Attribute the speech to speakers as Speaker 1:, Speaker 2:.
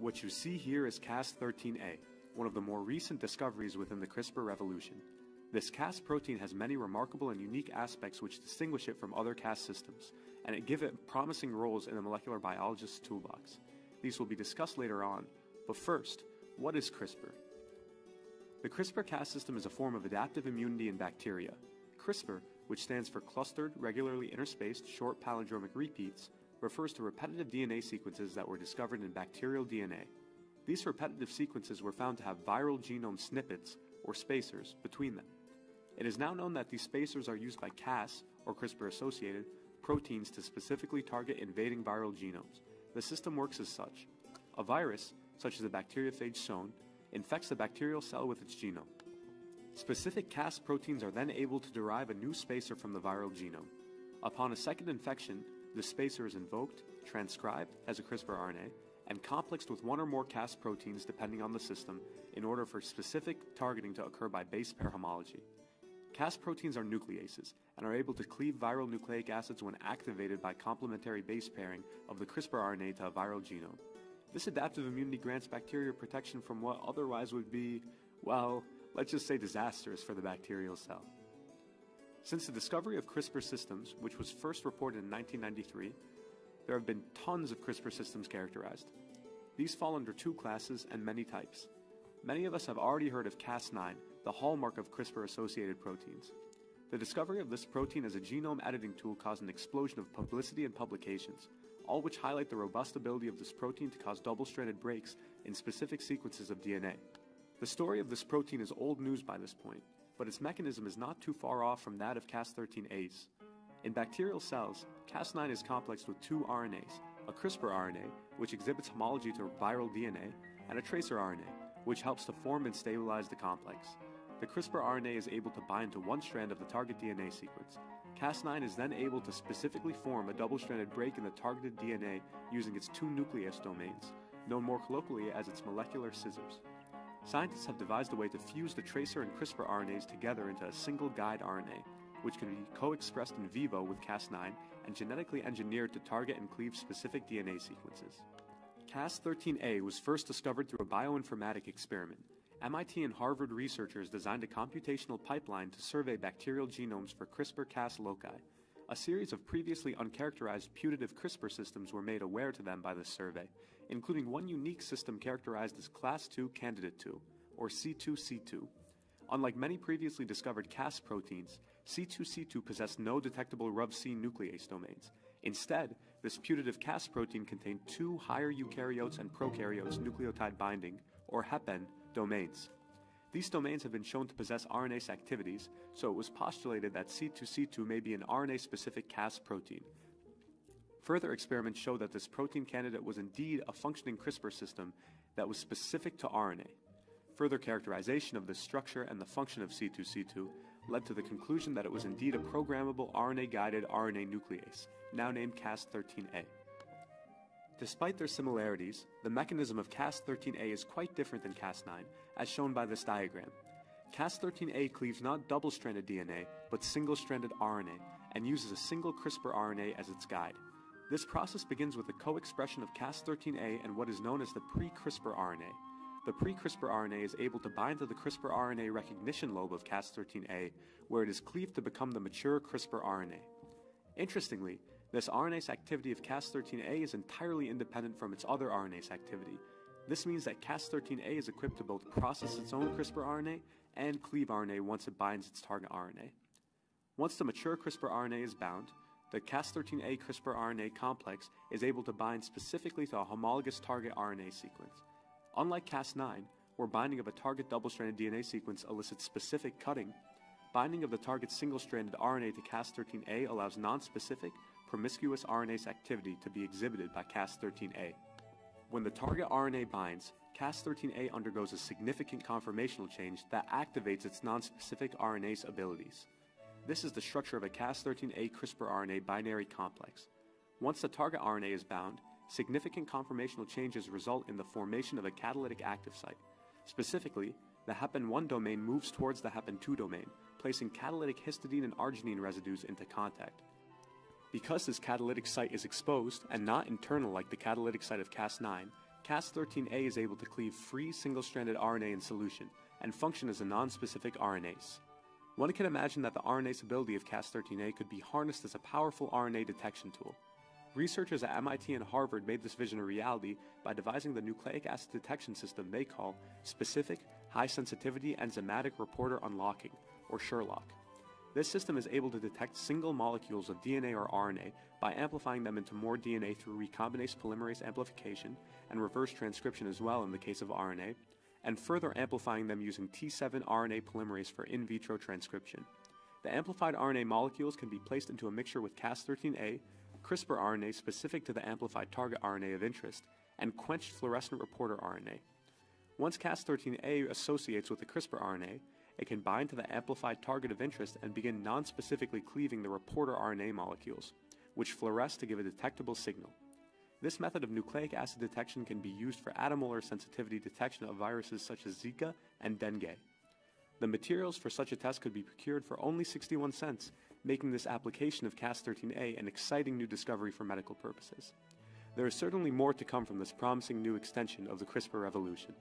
Speaker 1: What you see here is Cas13a, one of the more recent discoveries within the CRISPR revolution. This Cas protein has many remarkable and unique aspects which distinguish it from other Cas systems, and it give it promising roles in the molecular biologist's toolbox. These will be discussed later on, but first, what is CRISPR? The CRISPR-Cas system is a form of adaptive immunity in bacteria. CRISPR, which stands for clustered, regularly interspaced, short palindromic repeats, refers to repetitive DNA sequences that were discovered in bacterial DNA. These repetitive sequences were found to have viral genome snippets, or spacers, between them. It is now known that these spacers are used by Cas, or CRISPR associated, proteins to specifically target invading viral genomes. The system works as such. A virus, such as a bacteriophage sown, infects the bacterial cell with its genome. Specific Cas proteins are then able to derive a new spacer from the viral genome. Upon a second infection, the spacer is invoked, transcribed as a CRISPR RNA, and complexed with one or more Cas proteins depending on the system in order for specific targeting to occur by base pair homology. Cas proteins are nucleases and are able to cleave viral nucleic acids when activated by complementary base pairing of the CRISPR RNA to a viral genome. This adaptive immunity grants bacteria protection from what otherwise would be, well, let's just say disastrous for the bacterial cell. Since the discovery of CRISPR systems, which was first reported in 1993, there have been tons of CRISPR systems characterized. These fall under two classes and many types. Many of us have already heard of Cas9, the hallmark of CRISPR associated proteins. The discovery of this protein as a genome editing tool caused an explosion of publicity and publications, all which highlight the robust ability of this protein to cause double stranded breaks in specific sequences of DNA. The story of this protein is old news by this point, but its mechanism is not too far off from that of Cas13a's. In bacterial cells, Cas9 is complexed with two RNAs, a CRISPR RNA, which exhibits homology to viral DNA, and a tracer RNA, which helps to form and stabilize the complex. The CRISPR RNA is able to bind to one strand of the target DNA sequence. Cas9 is then able to specifically form a double stranded break in the targeted DNA using its two nuclease domains, known more colloquially as its molecular scissors. Scientists have devised a way to fuse the tracer and CRISPR RNAs together into a single guide RNA, which can be co expressed in vivo with Cas9 and genetically engineered to target and cleave specific DNA sequences. Cas13a was first discovered through a bioinformatic experiment. MIT and Harvard researchers designed a computational pipeline to survey bacterial genomes for CRISPR Cas loci, a series of previously uncharacterized putative CRISPR systems were made aware to them by this survey, including one unique system characterized as Class II Candidate 2, or C2C2. Unlike many previously discovered Cas proteins, C2C2 possessed no detectable RubC nuclease domains. Instead, this putative Cas protein contained two higher eukaryotes and prokaryotes nucleotide binding, or HepN, domains. These domains have been shown to possess RNase activities, so it was postulated that C2C2 may be an RNA specific Cas protein. Further experiments show that this protein candidate was indeed a functioning CRISPR system that was specific to RNA. Further characterization of this structure and the function of C2C2 led to the conclusion that it was indeed a programmable RNA guided RNA nuclease, now named Cas13a. Despite their similarities, the mechanism of Cas13a is quite different than Cas9, as shown by this diagram. Cas13a cleaves not double stranded DNA, but single stranded RNA, and uses a single CRISPR RNA as its guide. This process begins with the co expression of Cas13a and what is known as the pre CRISPR RNA. The pre CRISPR RNA is able to bind to the CRISPR RNA recognition lobe of Cas13a, where it is cleaved to become the mature CRISPR RNA. Interestingly, this RNase activity of Cas13a is entirely independent from its other RNase activity. This means that Cas13a is equipped to both process its own CRISPR RNA and cleave RNA once it binds its target RNA. Once the mature CRISPR RNA is bound, the Cas13a CRISPR RNA complex is able to bind specifically to a homologous target RNA sequence. Unlike Cas9, where binding of a target double stranded DNA sequence elicits specific cutting, binding of the target single stranded RNA to Cas13a allows non specific promiscuous RNase activity to be exhibited by Cas13a. When the target RNA binds, Cas13a undergoes a significant conformational change that activates its nonspecific RNase abilities. This is the structure of a Cas13a CRISPR RNA binary complex. Once the target RNA is bound, significant conformational changes result in the formation of a catalytic active site. Specifically, the hepan-1 domain moves towards the hepan-2 domain, placing catalytic histidine and arginine residues into contact. Because this catalytic site is exposed and not internal like the catalytic site of Cas9, Cas13a is able to cleave free single-stranded RNA in solution and function as a non-specific RNase. One can imagine that the RNase ability of Cas13a could be harnessed as a powerful RNA detection tool. Researchers at MIT and Harvard made this vision a reality by devising the nucleic acid detection system they call Specific High Sensitivity Enzymatic Reporter Unlocking, or SHERLOC. This system is able to detect single molecules of DNA or RNA by amplifying them into more DNA through recombinase polymerase amplification and reverse transcription as well in the case of RNA, and further amplifying them using T7 RNA polymerase for in vitro transcription. The amplified RNA molecules can be placed into a mixture with Cas13a, CRISPR RNA specific to the amplified target RNA of interest, and quenched fluorescent reporter RNA. Once Cas13a associates with the CRISPR RNA, it can bind to the amplified target of interest and begin non-specifically cleaving the reporter RNA molecules, which fluoresce to give a detectable signal. This method of nucleic acid detection can be used for attomolar sensitivity detection of viruses such as Zika and dengue. The materials for such a test could be procured for only 61 cents, making this application of Cas13a an exciting new discovery for medical purposes. There is certainly more to come from this promising new extension of the CRISPR revolution.